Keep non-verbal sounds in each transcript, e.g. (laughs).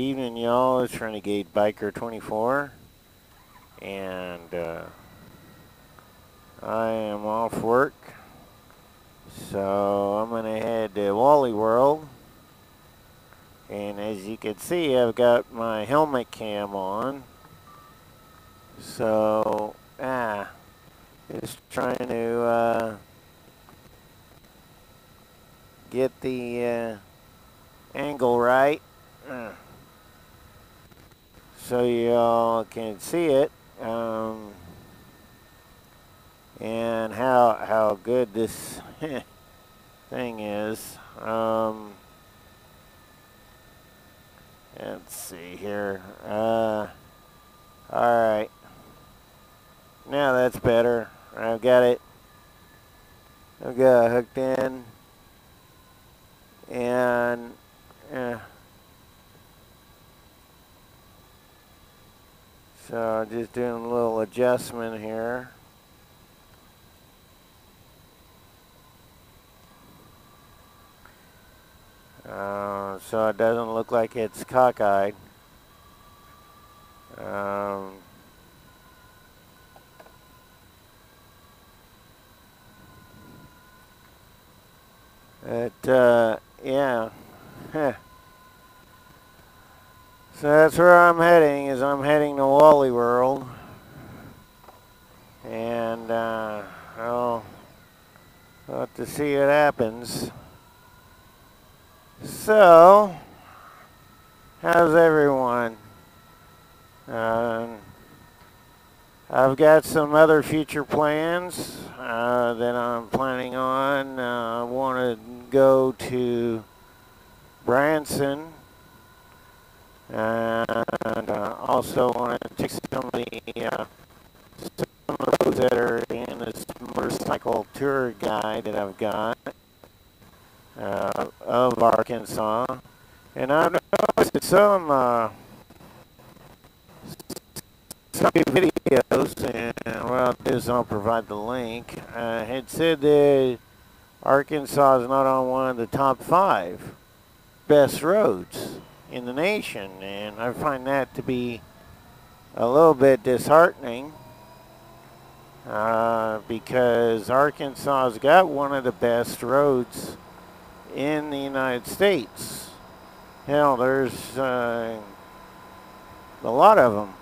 Evening, y'all. It's Renegade Biker 24, and uh, I am off work, so I'm gonna head to Wally World. And as you can see, I've got my helmet cam on. So, ah, just trying to uh, get the uh, angle right uh, so y'all can see it um, and how how good this (laughs) thing is. Um, let's see here. Uh, all right. Now that's better. I've got it. I've got it hooked in. And uh, so just doing a little adjustment here. Uh, so it doesn't look like it's cockeyed. Um, it, uh, yeah. (laughs) so that's where I'm heading, is I'm heading to Wally World. And, uh, I'll, I'll have to see what happens. So, how's everyone? Um, I've got some other future plans uh, that I'm planning on. Uh, I want to go to Branson and uh, also want to take some of the uh, some of roads that are in this motorcycle tour guide that I've got uh, of Arkansas. And I've noticed some uh, some videos, and what I'll do is I'll provide the link. Uh, had said that Arkansas is not on one of the top five best roads in the nation, and I find that to be a little bit disheartening uh, because Arkansas has got one of the best roads in the United States. Hell, there's uh, a lot of them.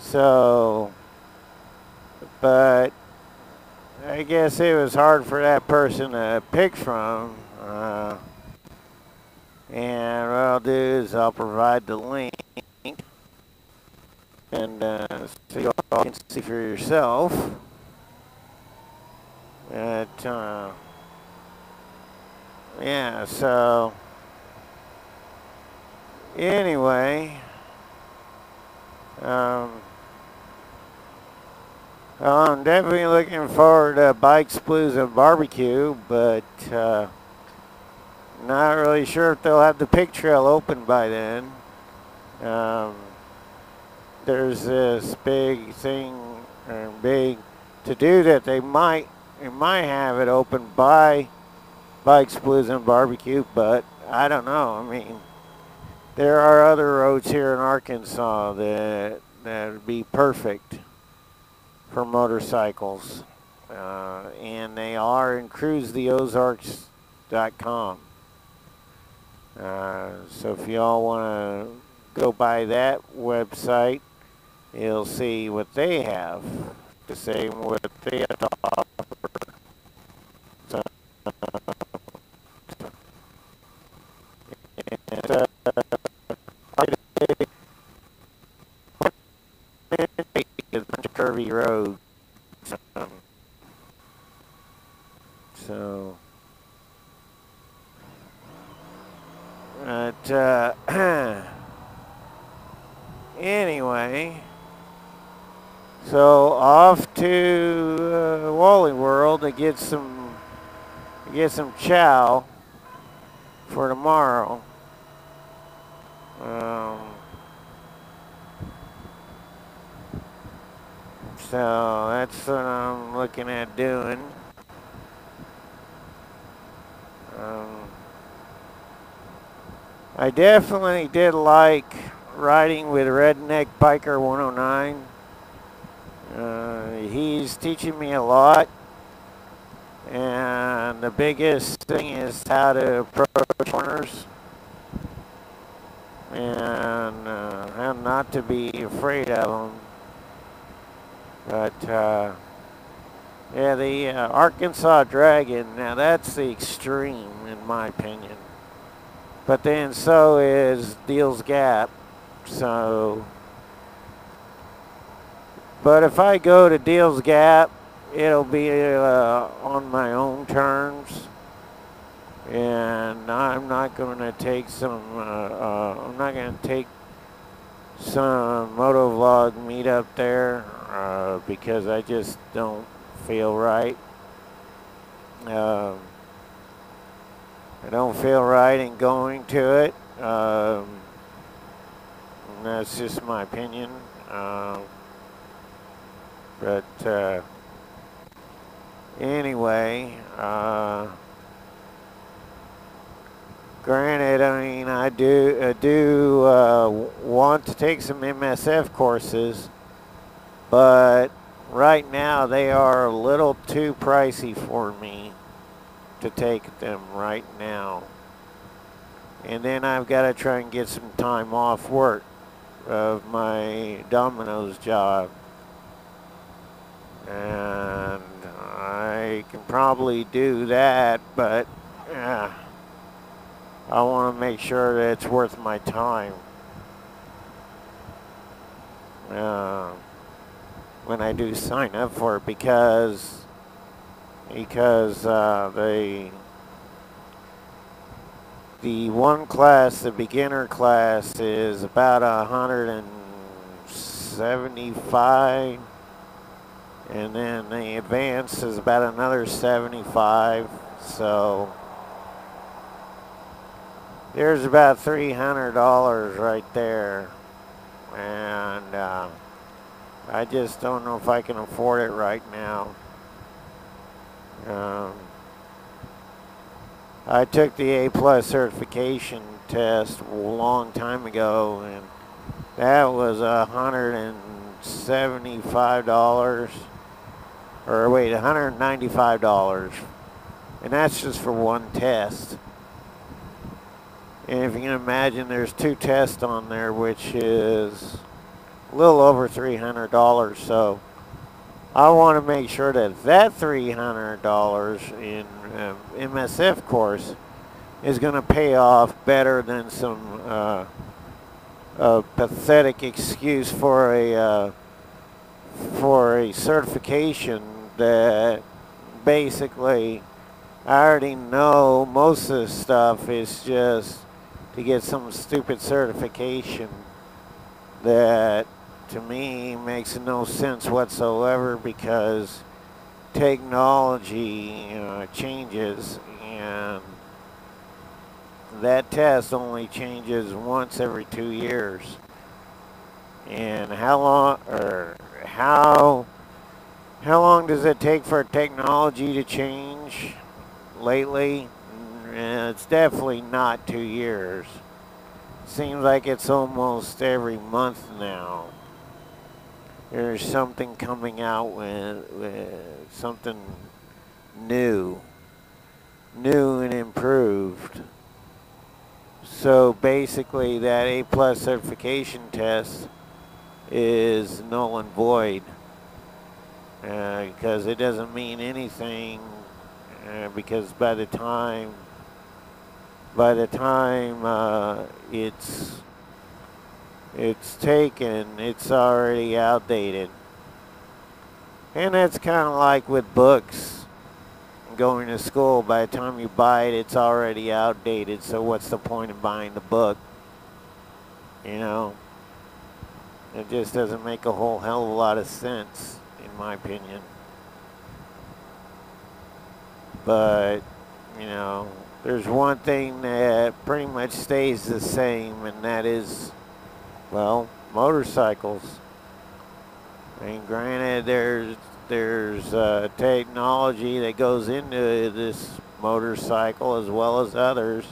So, but I guess it was hard for that person to pick from. Uh, and what I'll do is I'll provide the link and uh, so you all can see for yourself. That, uh, yeah, so anyway, um, I'm definitely looking forward to Bikes, Blues, and Barbecue, but uh, not really sure if they'll have the pig trail open by then. Um, there's this big thing, or big to do that they might, they might have it open by Bikes, Blues, and Barbecue, but I don't know. I mean, there are other roads here in Arkansas that that would be perfect for motorcycles. Uh, and they are in cruisetheozarks.com. Uh, so if y'all want to go by that website, you'll see what they have to say what they have to offer. So, and, uh, curvy road. Um, so, but uh, anyway, so off to uh, Wally World to get some get some chow for tomorrow. Um, So that's what I'm looking at doing. Um, I definitely did like riding with Redneck Biker 109. Uh, he's teaching me a lot. And the biggest thing is how to approach corners and uh, how not to be afraid of them. But uh, yeah, the uh, Arkansas Dragon, now that's the extreme in my opinion. But then so is Deals Gap. So, but if I go to Deals Gap, it'll be uh, on my own terms. And I'm not going to take some, uh, uh, I'm not going to take some motovlog meet up there uh, because I just don't feel right. Um, I don't feel right in going to it. Um, that's just my opinion. Uh, but uh, anyway, uh, granted, I mean, I do I do uh, want to take some MSF courses, but right now they are a little too pricey for me to take them right now. And then I've got to try and get some time off work of my Domino's job. And I can probably do that, but yeah, I want to make sure that it's worth my time. Uh, when I do sign up for it because because uh, the the one class, the beginner class, is about a hundred and seventy-five, and then the advance is about another 75. So there's about $300 right there. And uh, I just don't know if I can afford it right now. Um, I took the A plus certification test a long time ago and that was $175 or wait, one hundred ninety-five dollars, and that's just for one test. And if you can imagine, there's two tests on there, which is a little over three hundred dollars. So I want to make sure that that $300 in um, MSF course is going to pay off better than some uh, pathetic excuse for a uh, for a certification that basically I already know most of the stuff is just to get some stupid certification that to me makes no sense whatsoever because technology uh, changes and that test only changes once every two years. And how long or how how long does it take for technology to change lately? Mm, it's definitely not two years. Seems like it's almost every month now there's something coming out with, with something new, new and improved. So basically that A plus certification test is null and void because it doesn't mean anything uh, because by the time by the time uh, it's it's taken, it's already outdated. And that's kind of like with books going to school. By the time you buy it, it's already outdated. So what's the point of buying the book? You know? It just doesn't make a whole hell of a lot of sense, my opinion. But, you know, there's one thing that pretty much stays the same, and that is well, motorcycles. I mean, granted, there's there's uh, technology that goes into this motorcycle as well as others.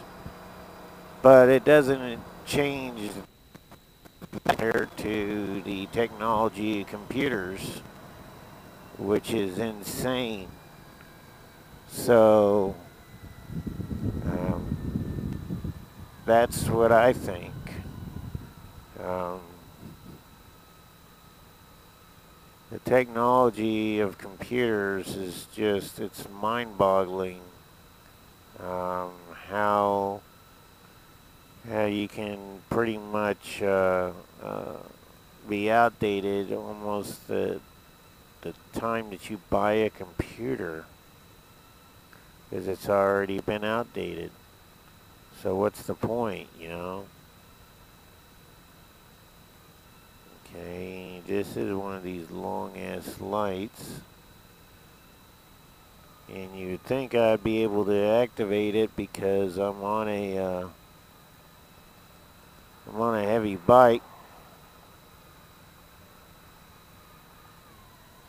but it doesn't change compared to the technology computers, which is insane. So, um, that's what I think. Um, the technology of computers is just, it's mind-boggling um, how, how you can pretty much uh, uh, be outdated almost the time that you buy a computer because it's already been outdated. So what's the point, you know? Okay, this is one of these long ass lights. And you'd think I'd be able to activate it because I'm on a, uh, I'm on a heavy bike.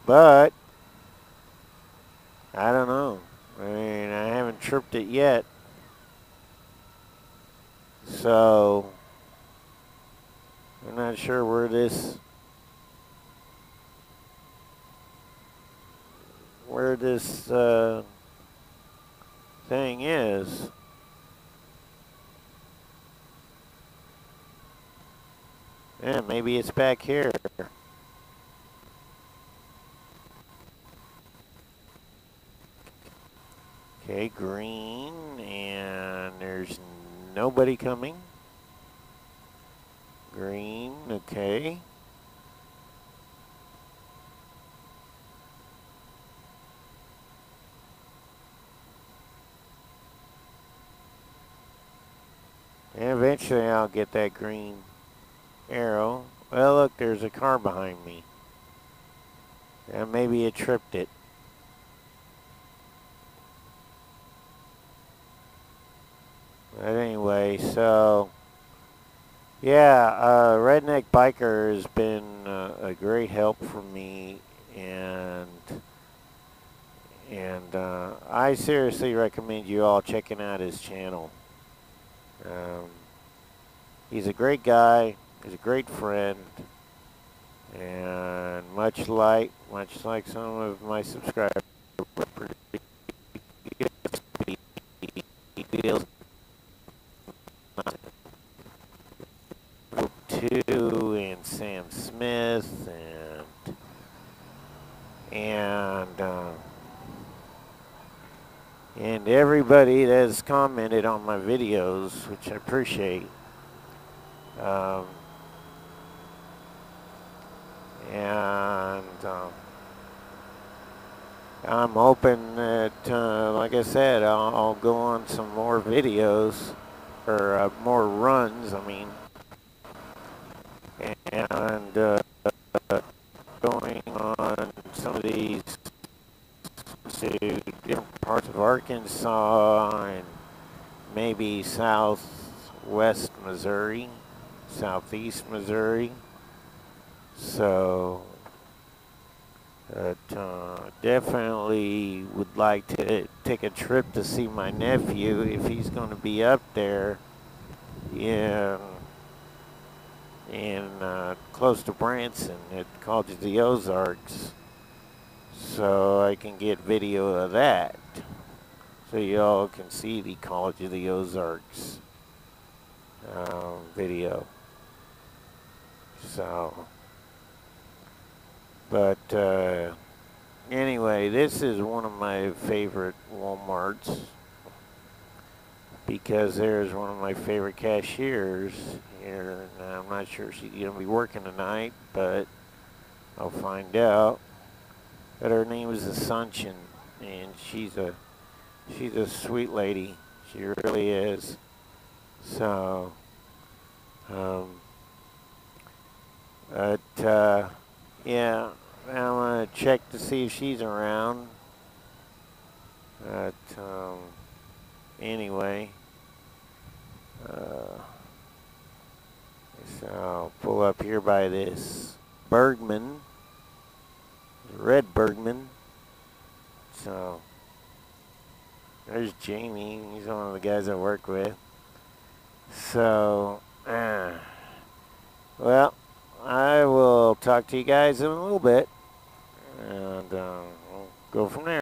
But, I don't know. I mean, I haven't tripped it yet. So, I'm not sure where this where this uh, thing is. Yeah, maybe it's back here. Okay, green, and there's nobody coming. Green, okay. And eventually I'll get that green arrow. Well, look, there's a car behind me. And maybe it tripped it. But anyway, so yeah, uh, Redneck Biker has been uh, a great help for me, and and uh, I seriously recommend you all checking out his channel. Um, he's a great guy. He's a great friend, and much like much like some of my subscribers, he feels two and Sam Smith and and uh, and everybody that has commented on my videos, which I appreciate. Um, and um, I'm hoping that, uh, like I said, I'll, I'll, go on some more videos or uh, more runs. I mean, and uh, going on some of these to different parts of Arkansas and maybe southwest Missouri, southeast Missouri. So but, uh, definitely would like to take a trip to see my nephew if he's going to be up there. Yeah in uh, close to Branson at College of the Ozarks. So I can get video of that. So y'all can see the College of the Ozarks um, video. So, but uh, anyway, this is one of my favorite Walmarts because there's one of my favorite cashiers. And I'm not sure she's going to be working tonight, but I'll find out. But her name is Assumption, and she's a she's a sweet lady. She really is. So, um, but uh, yeah, I'm gonna check to see if she's around. But um, anyway. Uh, so pull up here by this Bergman, Red Bergman. So there's Jamie. He's one of the guys I work with. So, uh, well, I will talk to you guys in a little bit, and uh, we'll go from there.